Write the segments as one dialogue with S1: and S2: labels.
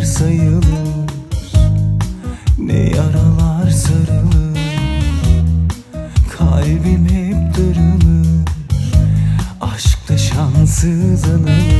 S1: sayılır. Ne yaralar sarılır. Kalbim hep darılır. Aşkta şanssız anılır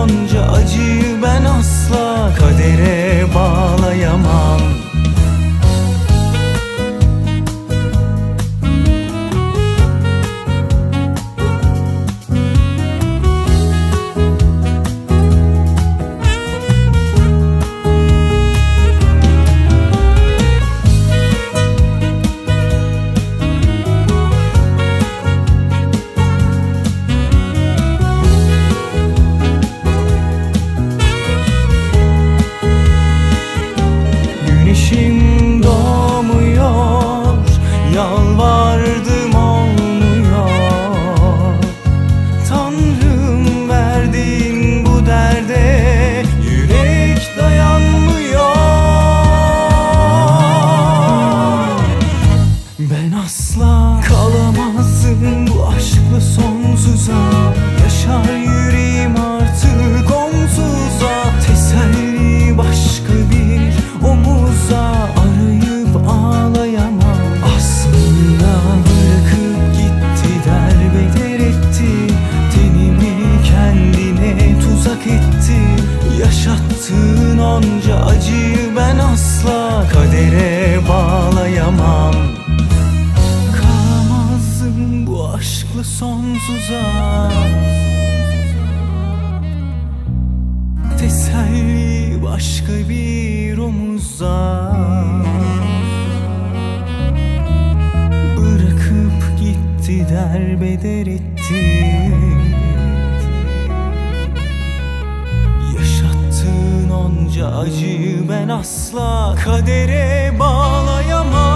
S1: onca acıyı ben asla kadere bağlayamam sonsuza Yaşar yüreğim artık onsuzda Teselli başka bir omuza Arayıp ağlayamam. Aslında bırakıp gitti derbeder etti. Tenimi kendine tuzak etti. Yaşattığın onca acıyı ben asla kadere bağlayamam aşkla sonsuza Teselli başka bir omuzda Bırakıp gitti derbeder etti. Yaşattığın onca acıyı ben asla kadere bağlayamam